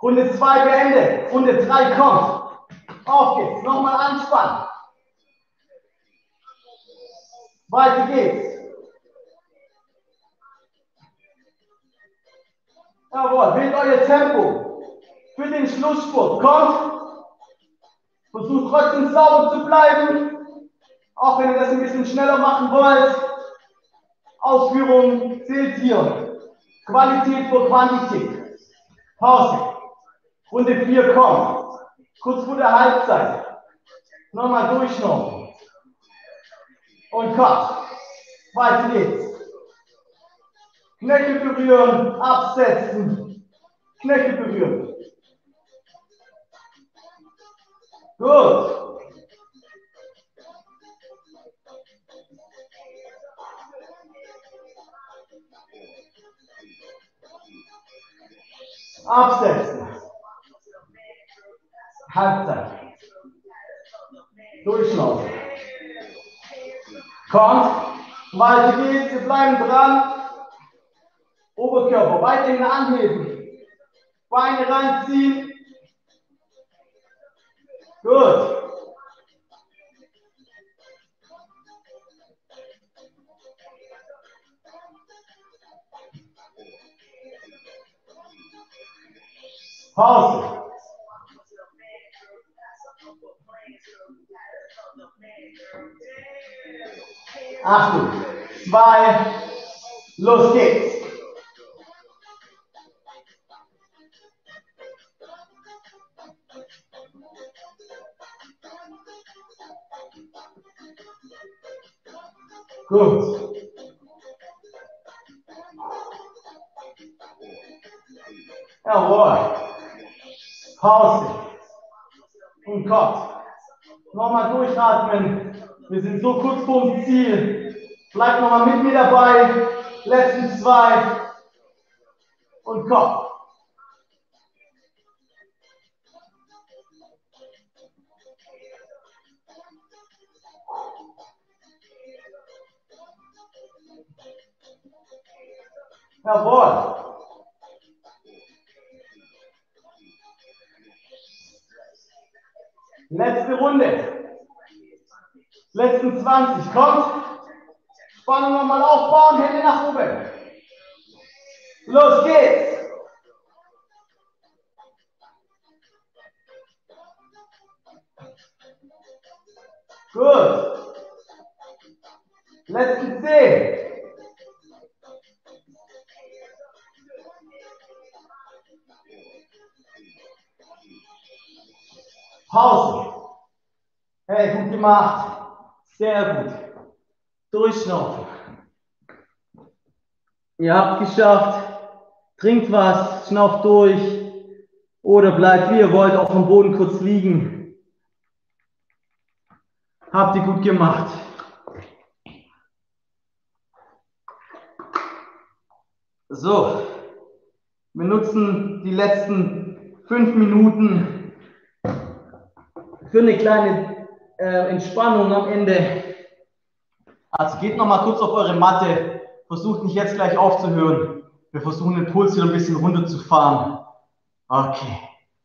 Runde 2 beendet. Runde 3 kommt. Auf geht's. Nochmal anspannen. Weiter geht's. Jawohl, wählt euer Tempo. Für den Schlussspurt. Kommt. Versucht trotzdem sauber zu bleiben, auch wenn ihr das ein bisschen schneller machen wollt. Ausführung zählt hier. Qualität vor Quantität. Pause. Runde 4 kommt. Kurz vor der Halbzeit. Nochmal durchschnaufen. Und cut. Weiter geht's. Knöchel berühren, absetzen. Knöchel berühren. Gut. Absetzen. Halbzeit. Durchschnaufen. Kommt. Weiter geht's. Wir bleiben dran. Oberkörper weiterhin anheben. Beine reinziehen. Gut. Pause. Achtung. Zwei. Los geht's. Gut. Jawohl. Pause. Und Kopf. Nochmal durchatmen. Wir sind so kurz vorm Ziel. Bleibt nochmal mit mir dabei. Letzten zwei. Und Kopf. Jawohl. Letzte Runde. Letzten 20. Kommt. Spannung nochmal aufbauen. Hände nach oben. Los geht's. Gut. Letzten 10. Pause. Hey, gut gemacht. Sehr gut. Durchschnaufen. Ihr habt geschafft. Trinkt was, schnauft durch. Oder bleibt, wie ihr wollt, auf dem Boden kurz liegen. Habt ihr gut gemacht. So, wir nutzen die letzten fünf Minuten für eine kleine äh, Entspannung am Ende. Also geht noch mal kurz auf eure Matte. Versucht nicht jetzt gleich aufzuhören. Wir versuchen den Puls wieder ein bisschen runterzufahren. Okay.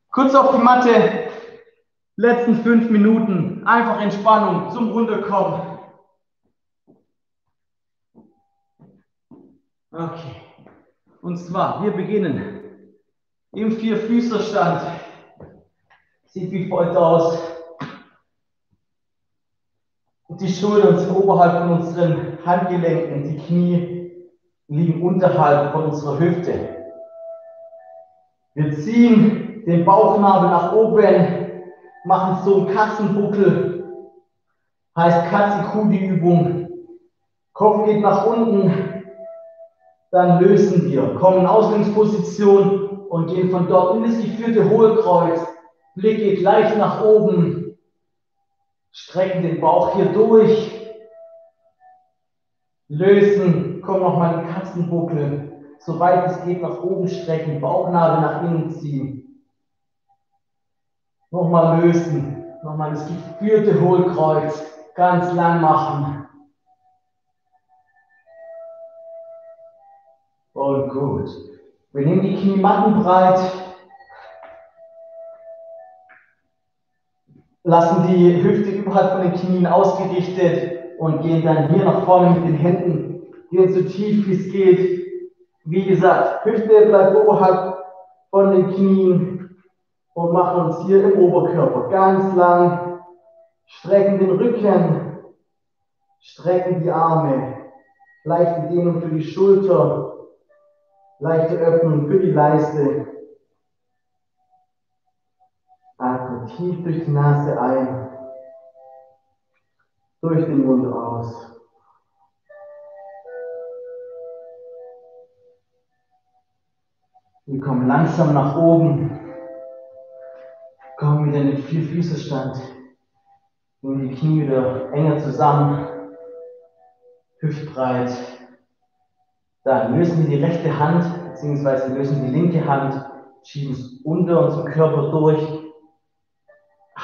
Kurz auf die Matte. Letzten fünf Minuten. Einfach Entspannung zum Runterkommen. Okay. Und zwar, wir beginnen im Vierfüßerstand. Sieht wie folgt aus. Die Schultern sind oberhalb von unseren Handgelenken, die Knie liegen unterhalb von unserer Hüfte. Wir ziehen den Bauchnabel nach oben, machen so einen Katzenbuckel, heißt Katze-Kuh die Übung. Kopf geht nach unten, dann lösen wir, kommen in Ausgangsposition und gehen von dort in das geführte Hohlkreuz. Blick geht leicht nach oben, Strecken den Bauch hier durch. Lösen. Komm nochmal in den Katzenbuckel. Soweit es geht, nach oben strecken. Bauchnabel nach innen ziehen. Nochmal lösen. Nochmal das geführte Hohlkreuz ganz lang machen. Und gut. Wir nehmen die Knie mattenbreit. Lassen die Hüfte überhalb von den Knien ausgerichtet und gehen dann hier nach vorne mit den Händen, gehen so tief wie es geht. Wie gesagt, Hüfte bleibt oberhalb von den Knien und machen uns hier im Oberkörper ganz lang, strecken den Rücken, strecken die Arme, leichte Dehnung für die Schulter, leichte Öffnung für die Leiste. Tief durch die Nase ein, durch den Mund aus. Wir kommen langsam nach oben, kommen wieder in den Vierfüßerstand, nehmen die Knie wieder enger zusammen, hüftbreit. Dann lösen wir die rechte Hand, beziehungsweise lösen die linke Hand, schieben es unter unserem Körper durch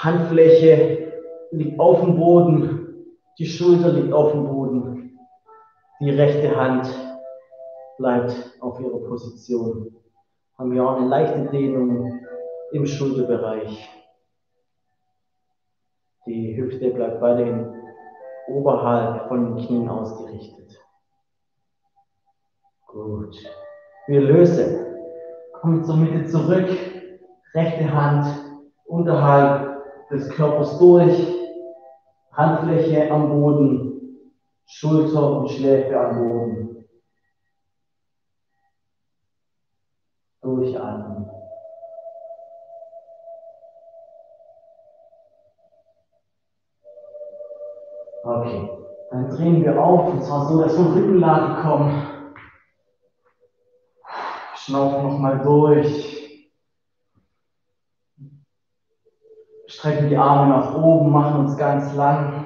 Handfläche liegt auf dem Boden, die Schulter liegt auf dem Boden, die rechte Hand bleibt auf ihrer Position. Haben wir auch eine leichte Dehnung im Schulterbereich. Die Hüfte bleibt weiterhin oberhalb von den Knien ausgerichtet. Gut. Wir lösen. Kommen zur Mitte zurück. Rechte Hand unterhalb des Körpers durch, Handfläche am Boden, Schulter und Schläfe am Boden. Durchatmen. Okay, dann drehen wir auf und zwar so, dass wir in Rückenlage kommen. Schnaufen nochmal durch. Strecken die Arme nach oben, machen uns ganz lang.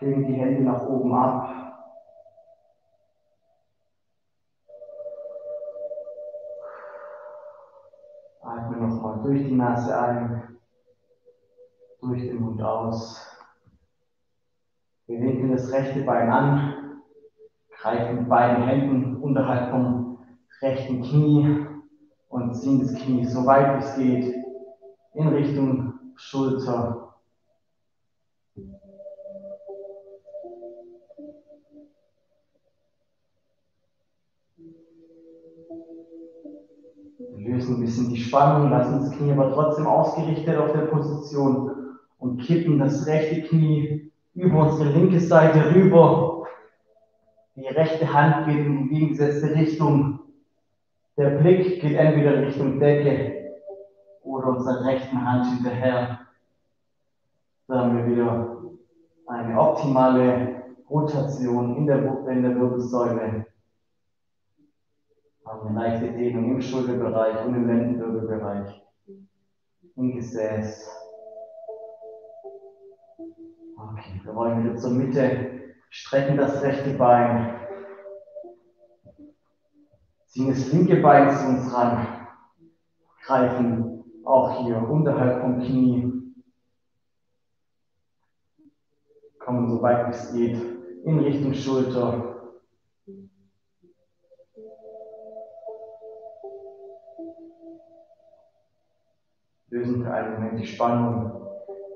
Legen die Hände nach oben ab. Atme nochmal durch die Nase ein, durch den Mund aus. Wir winkeln das rechte Bein an, greifen mit beiden Händen unterhalb vom rechten Knie und ziehen das Knie so weit wie es geht in Richtung Schulter. Wir lösen ein bisschen die Spannung, lassen das Knie aber trotzdem ausgerichtet auf der Position und kippen das rechte Knie über unsere linke Seite rüber. Die rechte Hand geht in die entgegengesetzte Richtung der Blick geht entweder Richtung Decke oder unserer rechten Hand hinterher. Da haben wir wieder eine optimale Rotation in der, in der Wirbelsäule. Haben eine leichte Dehnung im Schulterbereich und im Lendenwirbelbereich. Im Gesäß. Okay, wir wollen wieder zur Mitte. Strecken das rechte Bein ziehen das linke Bein zu uns ran, greifen auch hier unterhalb vom Knie, kommen so weit wie es geht in Richtung Schulter. Lösen für einen Moment die Spannung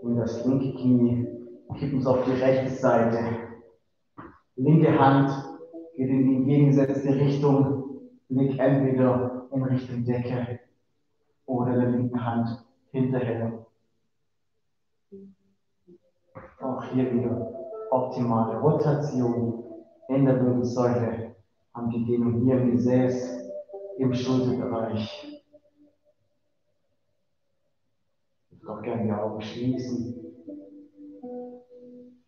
in das linke Knie, kippen es auf die rechte Seite. Linke Hand geht in die entgegengesetzte Richtung Blick entweder in Richtung Decke oder der linken Hand hinterher. Auch hier wieder optimale Rotation in der Wirbelsäule, die Dehnung hier im Gesäß, im Schulterbereich. Ich würde auch gerne die Augen schließen.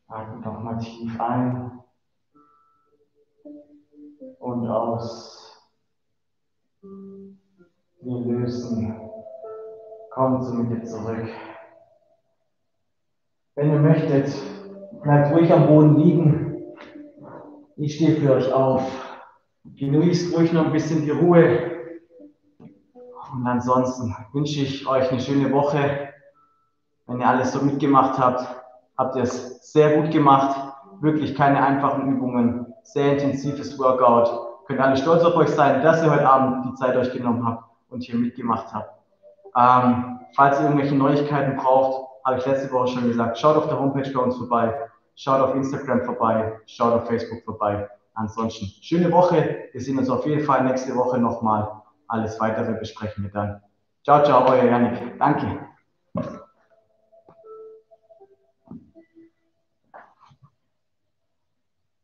Atmen nochmal tief ein und aus. Wir lösen. Kommt zu mir zurück. Wenn ihr möchtet, bleibt ruhig am Boden liegen. Ich stehe für euch auf. Genießt ruhig noch ein bisschen die Ruhe. Und ansonsten wünsche ich euch eine schöne Woche. Wenn ihr alles so mitgemacht habt, habt ihr es sehr gut gemacht. Wirklich keine einfachen Übungen. Sehr intensives Workout könnt alle stolz auf euch sein, dass ihr heute Abend die Zeit euch genommen habt und hier mitgemacht habt. Ähm, falls ihr irgendwelche Neuigkeiten braucht, habe ich letzte Woche schon gesagt, schaut auf der Homepage bei uns vorbei, schaut auf Instagram vorbei, schaut auf Facebook vorbei. Ansonsten schöne Woche. Wir sehen uns auf jeden Fall nächste Woche nochmal. Alles weitere besprechen wir dann. Ciao, ciao, euer Janik. Danke.